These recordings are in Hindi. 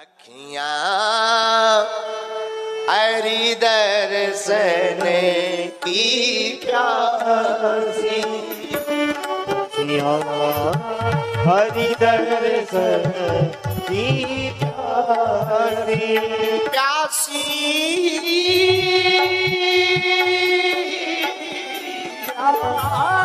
अखियाँ हरि दर्शन की प्यासी। हरि दर्शन की प्यासी। प्यासी। प्यासी।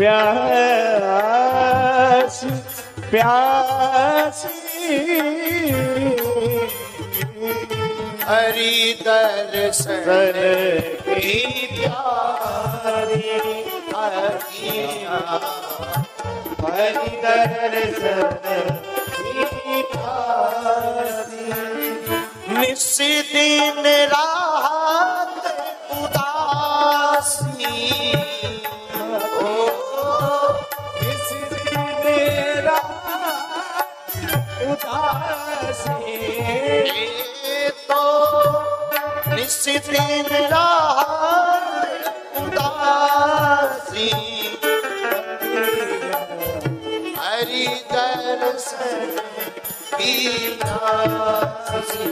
प्यास प्यास हरि दर्शन की प्यारी हरि दर्शन की प्यारी निस ये तो रात उदासी हरि की प्यासी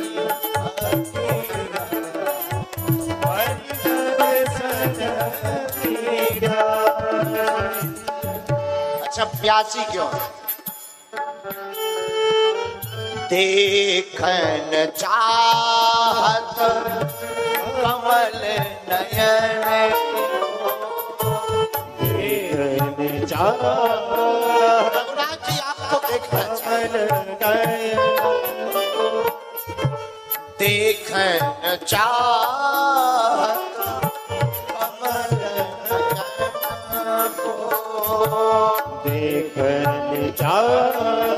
अच्छा प्यासी क्यों? देखन चाहत कमल नयन। रघुनाथ जी आपको देखना चाहिए देखन चाहत देखन चाहत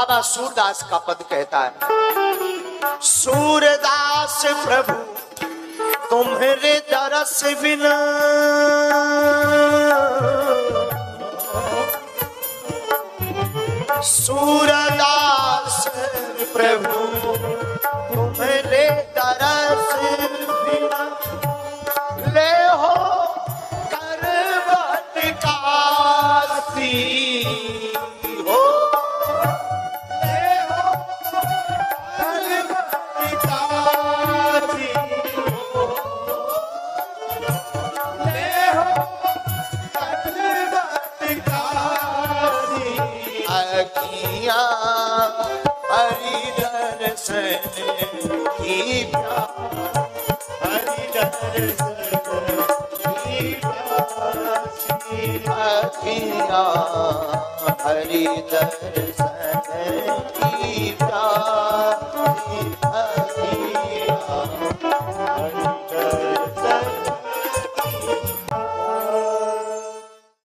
बाबा सूरदास का पद कहता है। सूरदास प्रभु, तुम्हारे दरस बिना। सूरदास प्रभु, तुम्हारे दरस हरि दर्शन की प्यारी